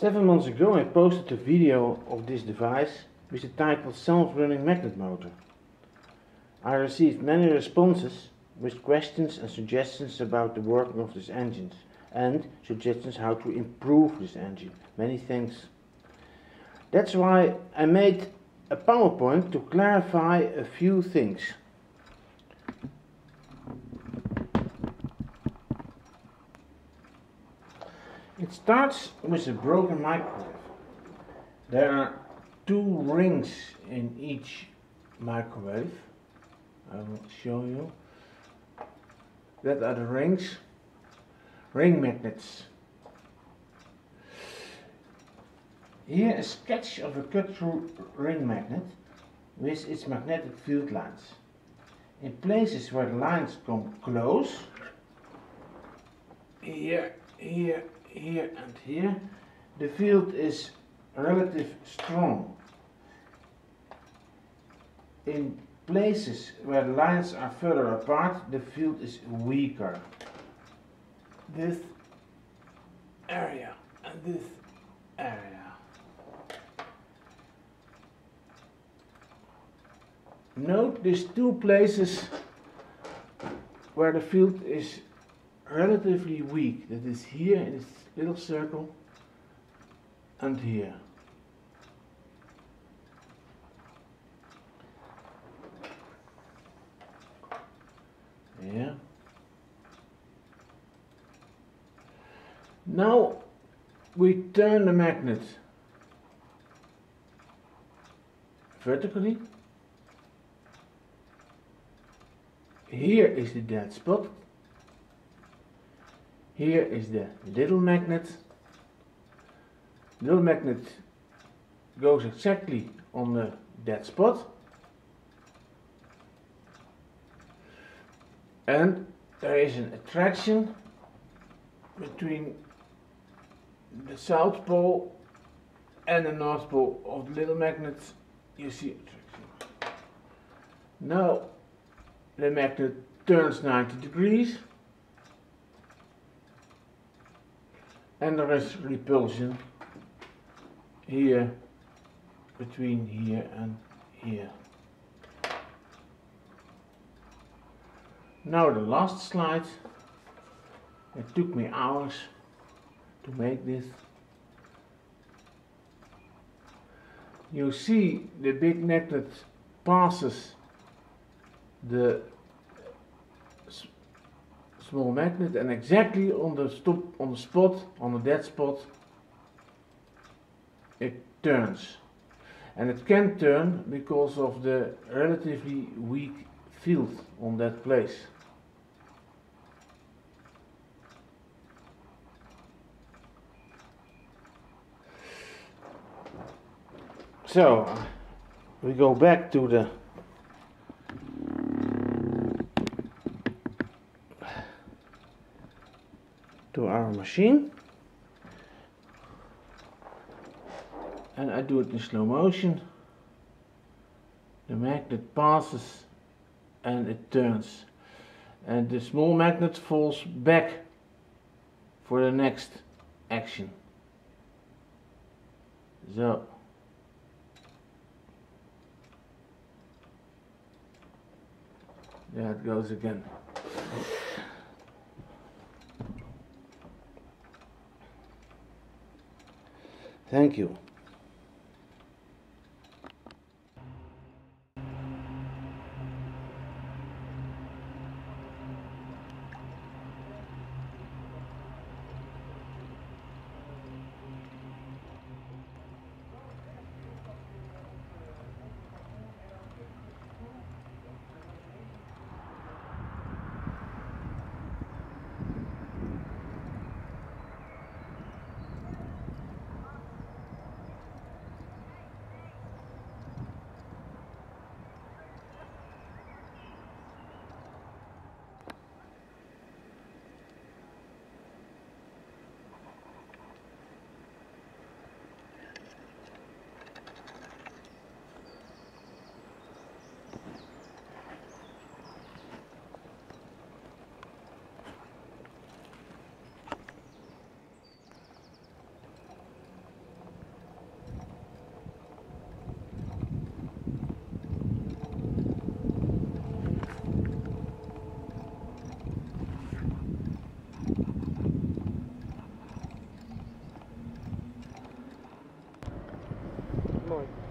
Seven months ago I posted a video of this device with the title Self-Running Magnet Motor. I received many responses with questions and suggestions about the working of this engine and suggestions how to improve this engine. Many thanks. That's why I made a PowerPoint to clarify a few things. It starts with a broken microwave. There are two rings in each microwave. I will show you. That are the rings, ring magnets. Here a sketch of a cut-through ring magnet with its magnetic field lines. In places where the lines come close, here, here, here and here, the field is relatively strong. In places where lines are further apart, the field is weaker. This area and this area. Note these two places where the field is relatively weak. That is here in this little circle and here. Yeah. Now we turn the magnet vertically. Here is the dead spot. Here is the little magnet. Little magnet goes exactly on the dead spot. And there is an attraction between the south pole and the north pole of the little magnet. You see attraction. Now the magnet turns 90 degrees and there is repulsion here between here and here. Now the last slide. It took me hours to make this. You see the big magnet passes the small magnet and exactly on the stop on the spot on the dead spot it turns. And it can turn because of the relatively weak field on that place. So we go back to the to our machine. And I do it in slow motion. The magnet passes and it turns. And the small magnet falls back for the next action. So there it goes again Thank you. Mooi.